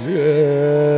Yeah.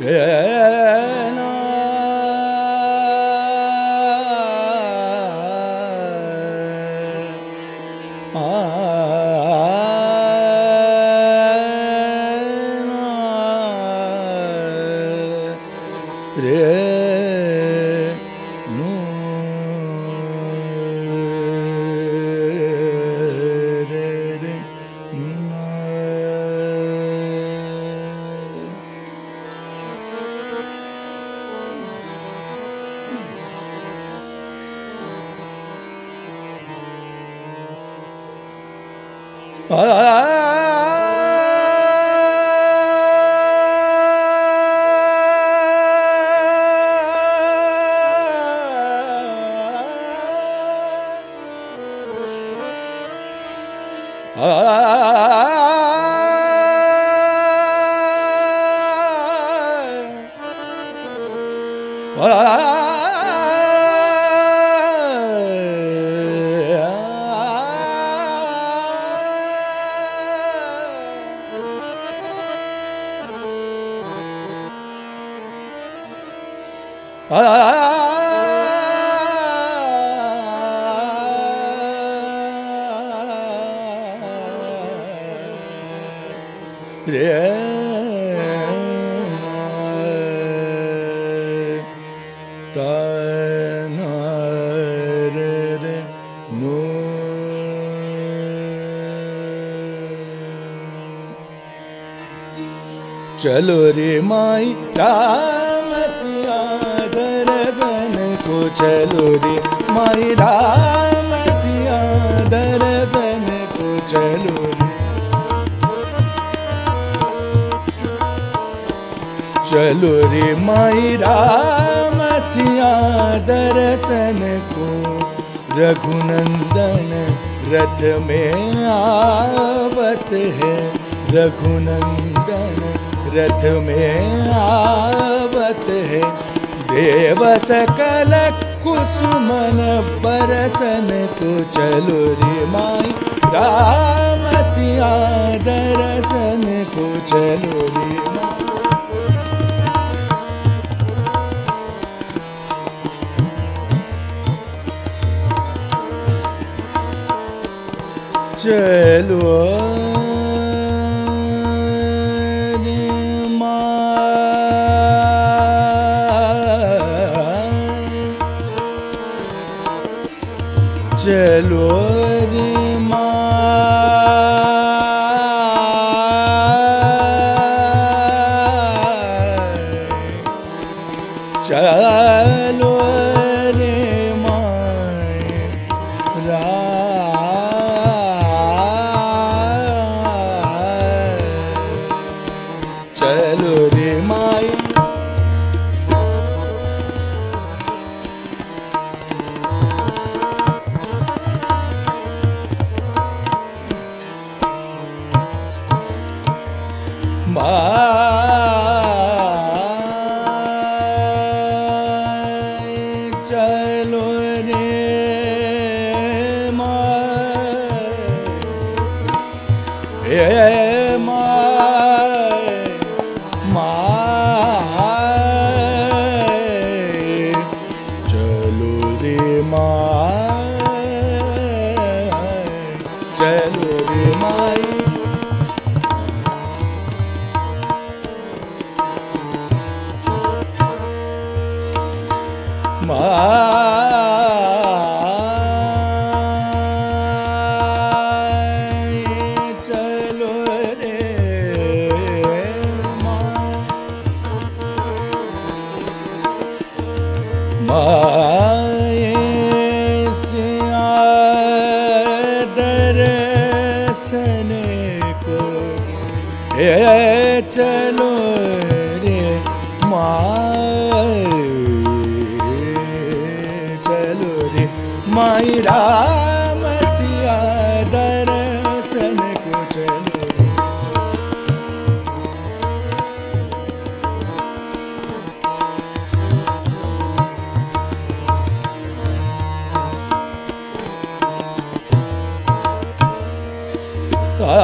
Yeah. ah, चलो रे माई राम सिया दर्शन को चलो रे माई राम सिया दर्शन को चलो चलो रे माई राम, सिया दर्शन को। रघुनंदन रथ में आवत है। रघुनंदन रथ में आवत है। देव सकल कुसुमन परसन को चलो रे माई राम, सिया दर्शन को चलो रे चलो चलो रे चलोरिमा चलो रे माए। चलो रे माई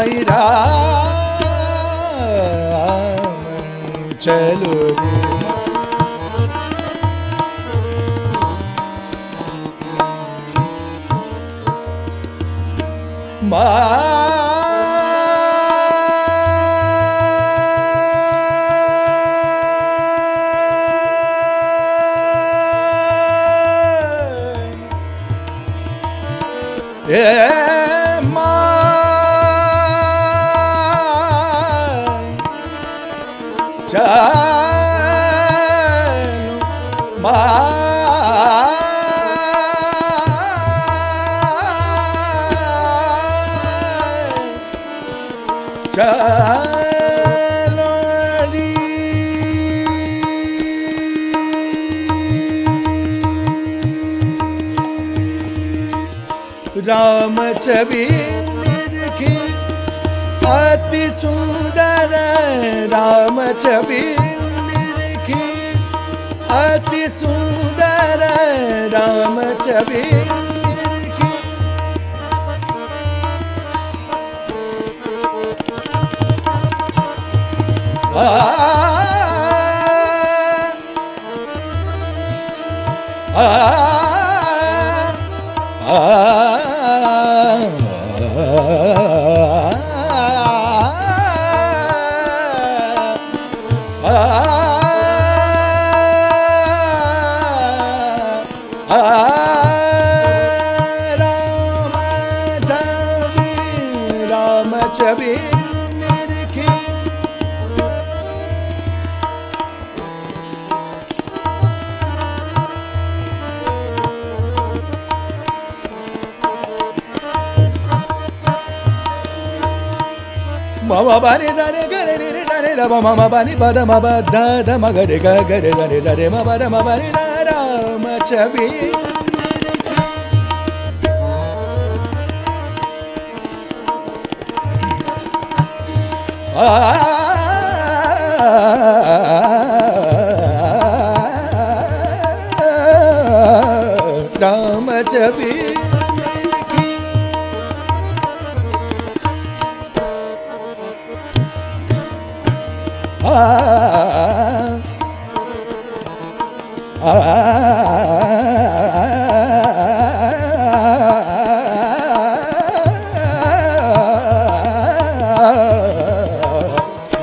माई राम चलो रे। छवि निरखी। अति सुंदर राम छवि निरखी। अति सुंदर राम छवि आ। राम మమ బని దరే గరే రే దరే ర మమ బని పద మ బద ద మ గరే గ గరే దరే దరే మ బద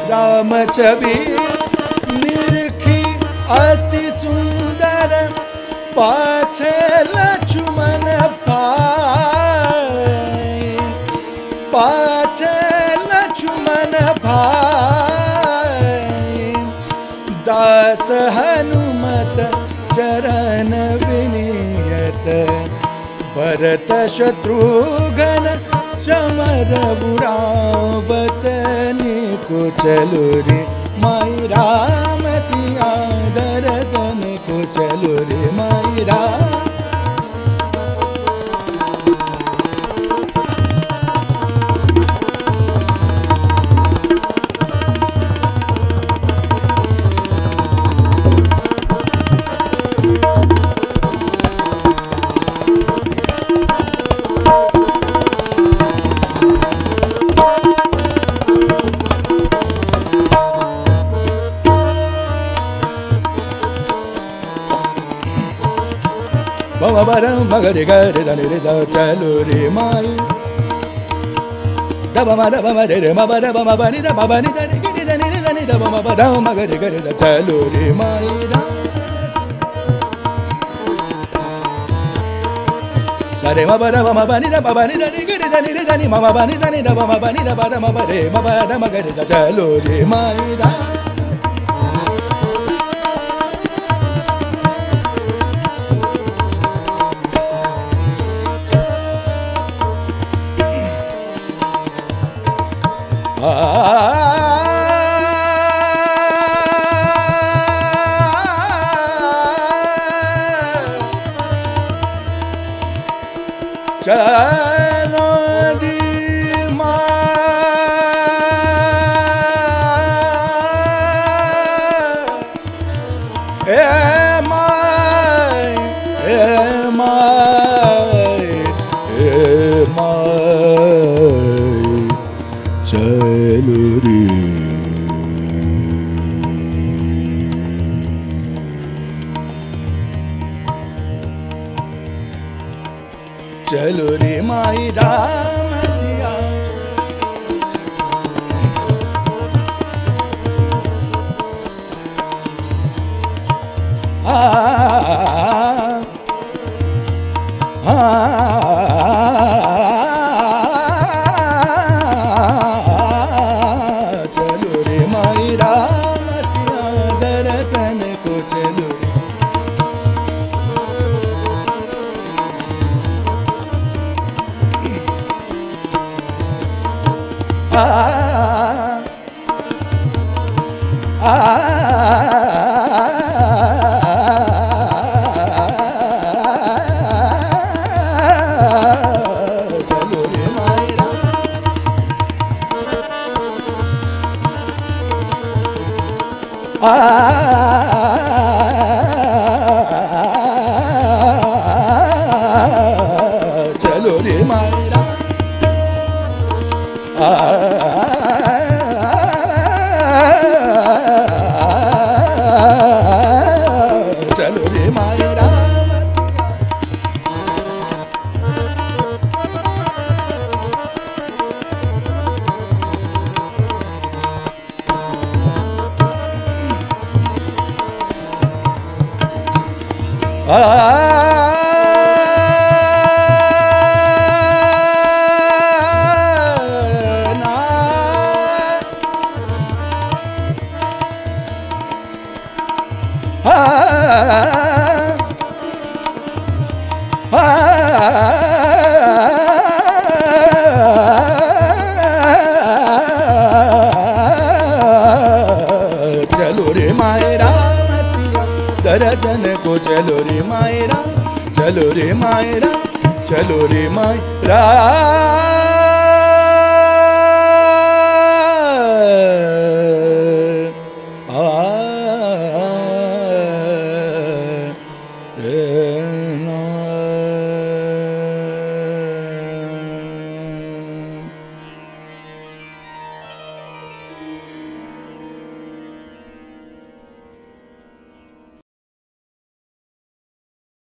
राम छवि निरखी अति सुंदर पाछे हनुमत चरण विनियत। भरत शत्रुघ्न चमर बुरावत को चलो Bama bara magare gare dani re da chalo re mai Da bama da bama re ma ba da bama ba ni da ba ba ni da ni ni da ni da ni da bama ba da magare gare da chalo re mai da Sare ma ba da bama ba ni da ba ba ni da ni रे धनी रे धनी मम बनी धनी the मम बनी the बद मम रे मम द मग रे चलो रे मायदा Ah ਸਾਈ ਰਾਮ ਸਿਆ। ਆ ਆ चलो रे मायरा आ रे माए राम चलो रे माए